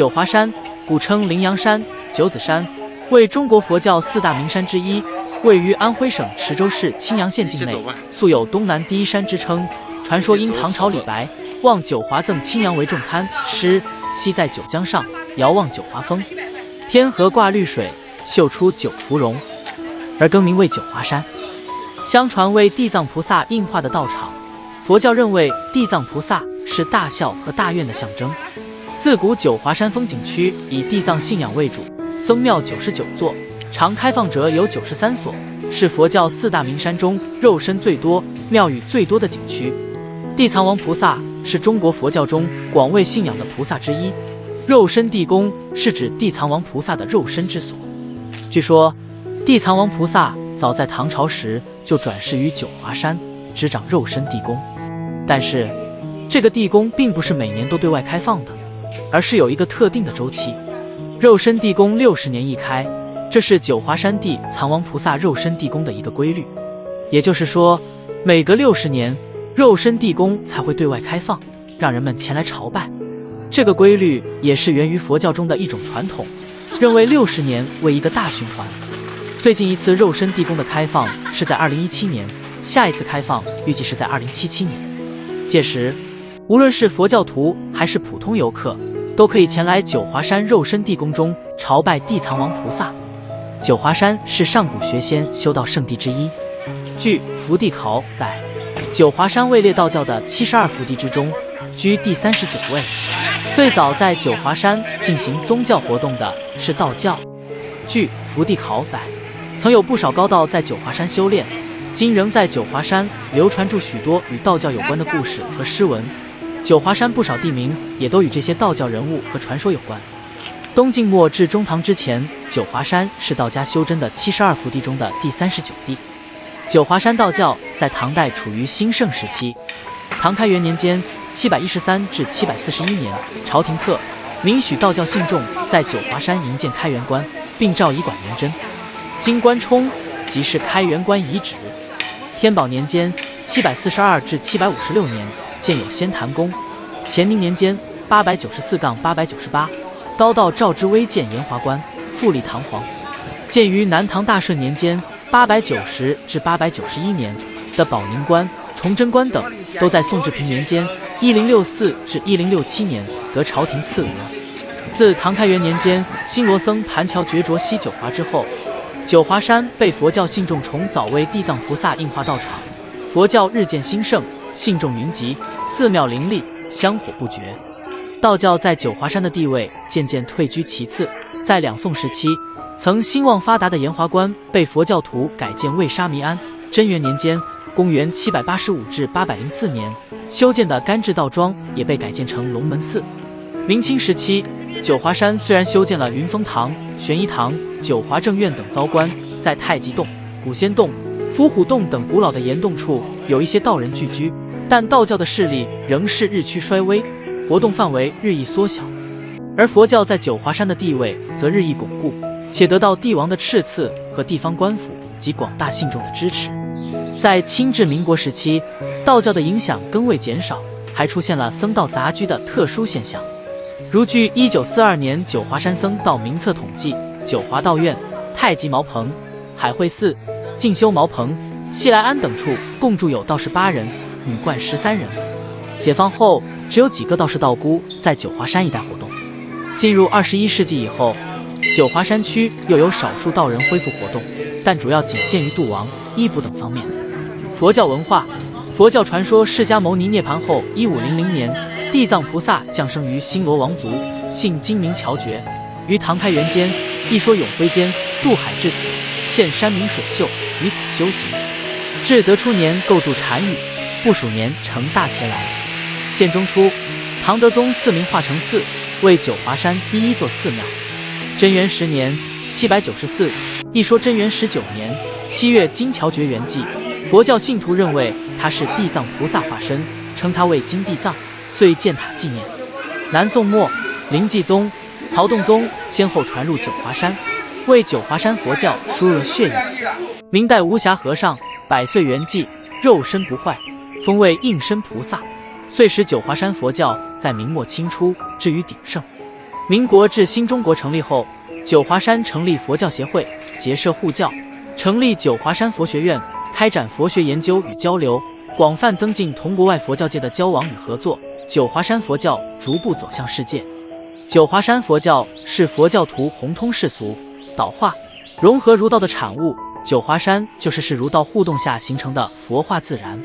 九华山，古称灵阳山、九子山，为中国佛教四大名山之一，位于安徽省池州市青阳县境内，素有“东南第一山”之称。传说因唐朝李白望九华赠青阳为重龛，诗西在九江上，遥望九华峰，天河挂绿水，秀出九芙蓉，而更名为九华山。相传为地藏菩萨应化的道场，佛教认为地藏菩萨是大孝和大愿的象征。自古九华山风景区以地藏信仰为主，僧庙九十九座，常开放者有九十三所，是佛教四大名山中肉身最多、庙宇最多的景区。地藏王菩萨是中国佛教中广为信仰的菩萨之一，肉身地宫是指地藏王菩萨的肉身之所。据说，地藏王菩萨早在唐朝时就转世于九华山，执掌肉身地宫。但是，这个地宫并不是每年都对外开放的，而是有一个特定的周期。肉身地宫六十年一开，这是九华山地藏王菩萨肉身地宫的一个规律。也就是说，每隔六十年。肉身地宫才会对外开放，让人们前来朝拜。这个规律也是源于佛教中的一种传统，认为六十年为一个大循环。最近一次肉身地宫的开放是在二零一七年，下一次开放预计是在二零七七年。届时，无论是佛教徒还是普通游客，都可以前来九华山肉身地宫中朝拜地藏王菩萨。九华山是上古学仙修道圣地之一，据《福地考》载。九华山位列道教的七十二福地之中，居第三十九位。最早在九华山进行宗教活动的是道教。据《福地考》载，曾有不少高道在九华山修炼，今仍在九华山流传着许多与道教有关的故事和诗文。九华山不少地名也都与这些道教人物和传说有关。东晋末至中唐之前，九华山是道家修真的七十二福地中的第三十九地。九华山道教在唐代处于兴盛时期。唐开元年间（七百一十三至七百四十一年），朝廷特明许道教信众在九华山营建开元观，并召以管元贞。金关冲即是开元观遗址。天宝年间（七百四十二至七百五十六年），建有仙坛宫。乾宁年间（八百九十四杠八百九十八），高道赵之威建延华关，富丽堂皇。建于南唐大顺年间。八百九十至八百九十一年的保宁关、崇祯关等，都在宋治平年间（一零六四至一零六七年）得朝廷赐额。自唐开元年间新罗僧盘桥绝着西九华之后，九华山被佛教信众重早为地藏菩萨应化道场，佛教日渐兴盛，信众云集，寺庙林立，香火不绝。道教在九华山的地位渐渐退居其次，在两宋时期。曾兴旺发达的延华关被佛教徒改建为沙弥庵。贞元年间（公元七百八十五至八百零四年）修建的甘至道庄也被改建成龙门寺。明清时期，九华山虽然修建了云峰堂、玄仪堂、九华正院等糟观，在太极洞、古仙洞、伏虎洞等古老的岩洞处有一些道人聚居，但道教的势力仍是日趋衰微，活动范围日益缩小，而佛教在九华山的地位则日益巩固。且得到帝王的敕赐和地方官府及广大信众的支持。在清至民国时期，道教的影响更未减少，还出现了僧道杂居的特殊现象。如据一九四二年九华山僧道名册统计，九华道院、太极茅棚、海会寺、进修茅棚、西来庵等处共住有道士八人，女冠十三人。解放后，只有几个道士道姑在九华山一带活动。进入二十一世纪以后。九华山区又有少数道人恢复活动，但主要仅限于度王、医卜等方面。佛教文化，佛教传说释迦牟尼涅盘后，一五零零年，地藏菩萨降生于新罗王族，姓金名乔觉。于唐开元间，一说永徽间渡海至此，现山明水秀，于此修行。至德初年构筑禅语，不数年成大伽蓝。建中初，唐德宗赐名化成寺，为九华山第一座寺庙。贞元十年（七百九十四），一说贞元十九年七月金乔觉圆寂，佛教信徒认为他是地藏菩萨化身，称他为金地藏，遂建塔纪念。南宋末，灵济宗、曹洞宗先后传入九华山，为九华山佛教输入了血液。明代无暇和尚百岁圆寂，肉身不坏，封为应身菩萨，遂使九华山佛教在明末清初至于鼎盛。民国至新中国成立后，九华山成立佛教协会，结社护教，成立九华山佛学院，开展佛学研究与交流，广泛增进同国外佛教界的交往与合作。九华山佛教逐步走向世界。九华山佛教是佛教徒弘通世俗、导化、融合儒道的产物。九华山就是是儒道互动下形成的佛化自然。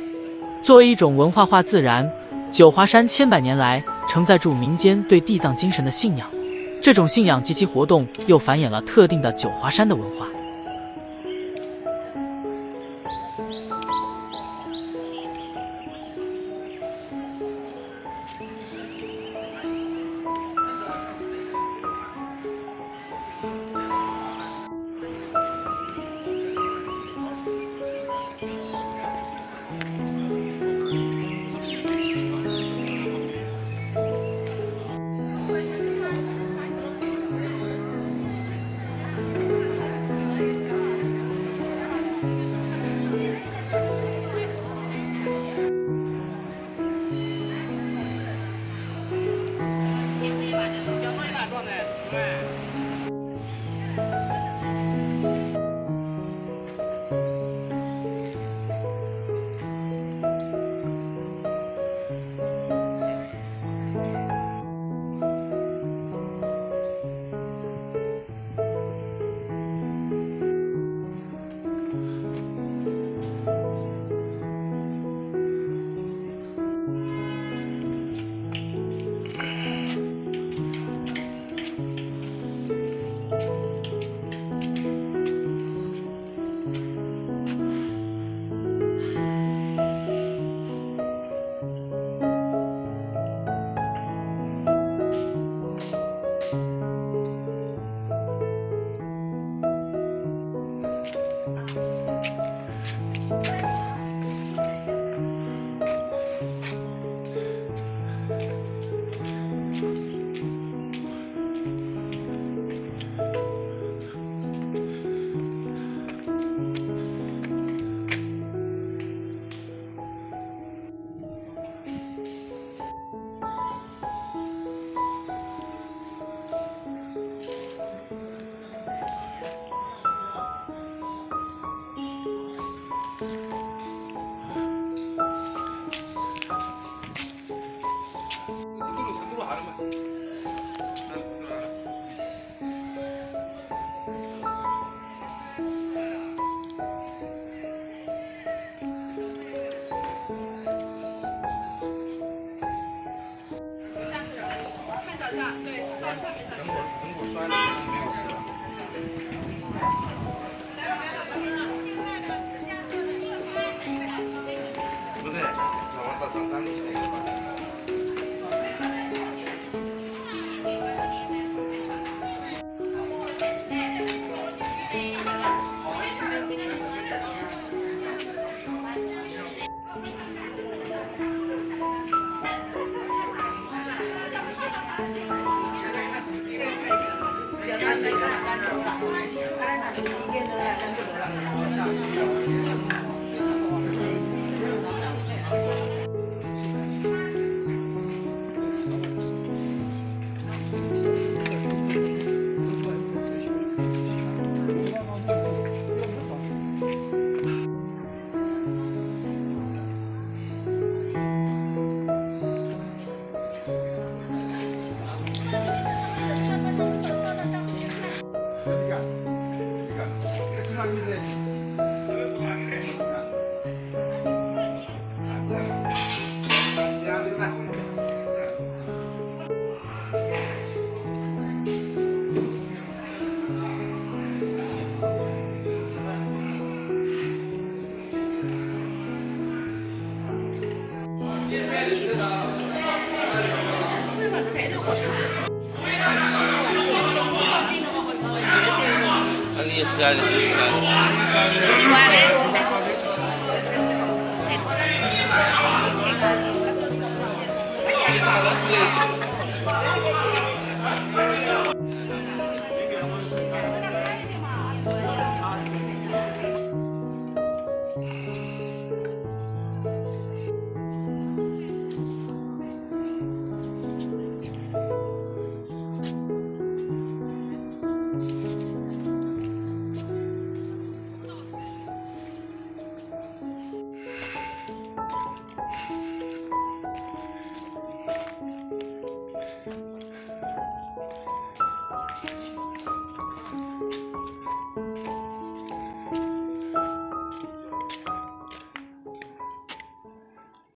作为一种文化化自然，九华山千百年来承载住民间对地藏精神的信仰。这种信仰及其活动，又繁衍了特定的九华山的文化。等个等，这？摔了。Jangan. 是啊。